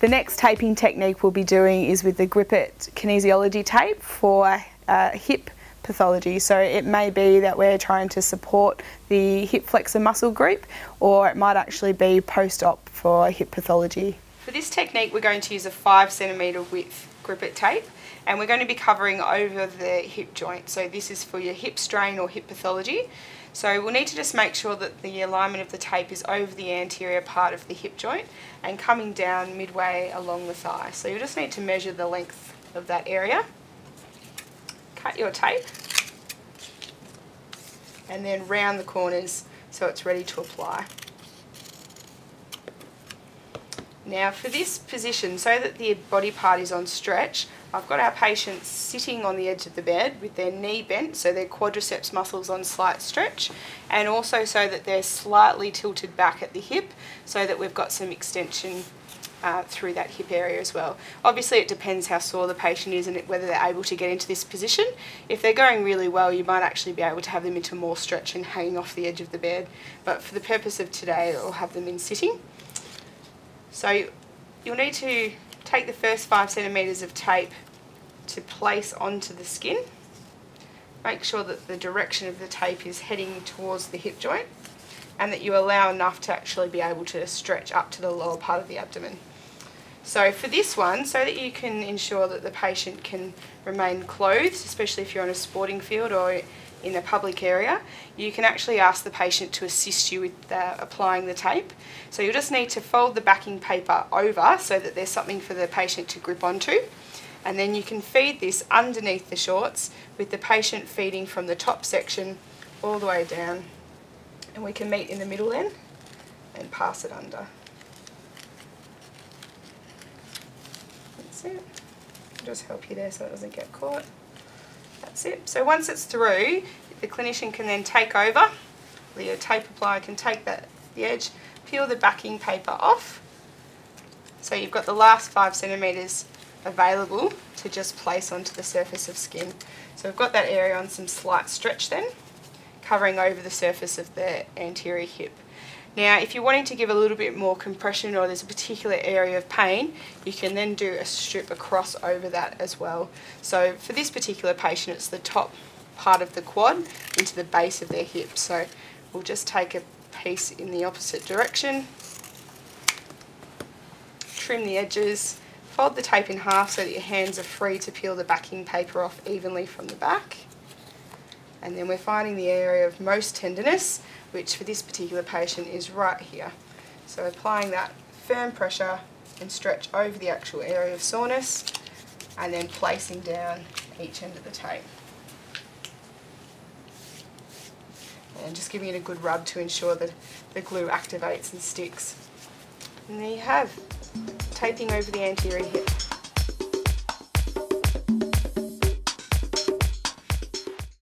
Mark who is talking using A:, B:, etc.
A: The next taping technique we'll be doing is with the Grip It kinesiology tape for uh, hip pathology. So it may be that we're trying to support the hip flexor muscle group or it might actually be post-op for hip pathology. For this technique we're going to use a 5 centimetre width Grip It tape and we're going to be covering over the hip joint. So this is for your hip strain or hip pathology. So we'll need to just make sure that the alignment of the tape is over the anterior part of the hip joint and coming down midway along the thigh. So you'll just need to measure the length of that area. Cut your tape and then round the corners so it's ready to apply. Now for this position, so that the body part is on stretch, I've got our patients sitting on the edge of the bed with their knee bent, so their quadriceps muscles on slight stretch, and also so that they're slightly tilted back at the hip, so that we've got some extension uh, through that hip area as well. Obviously it depends how sore the patient is and whether they're able to get into this position. If they're going really well you might actually be able to have them into more stretch and hanging off the edge of the bed but for the purpose of today I'll have them in sitting. So you'll need to take the first 5 centimetres of tape to place onto the skin. Make sure that the direction of the tape is heading towards the hip joint and that you allow enough to actually be able to stretch up to the lower part of the abdomen. So for this one, so that you can ensure that the patient can remain clothed, especially if you're on a sporting field or in a public area, you can actually ask the patient to assist you with uh, applying the tape. So you'll just need to fold the backing paper over so that there's something for the patient to grip onto. And then you can feed this underneath the shorts with the patient feeding from the top section all the way down. And we can meet in the middle then and pass it under. That's it. just help you there so it doesn't get caught. That's it. So once it's through, the clinician can then take over. The tape applier can take that the edge, peel the backing paper off. So you've got the last five centimetres available to just place onto the surface of skin. So we've got that area on some slight stretch then, covering over the surface of the anterior hip. Now, if you're wanting to give a little bit more compression or there's a particular area of pain, you can then do a strip across over that as well. So for this particular patient, it's the top part of the quad into the base of their hip. So we'll just take a piece in the opposite direction, trim the edges, fold the tape in half so that your hands are free to peel the backing paper off evenly from the back. And then we're finding the area of most tenderness which for this particular patient is right here. So applying that firm pressure and stretch over the actual area of soreness and then placing down each end of the tape. And just giving it a good rub to ensure that the glue activates and sticks. And there you have, taping over the anterior hip.